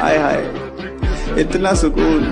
हाय हाय इतना सुकून।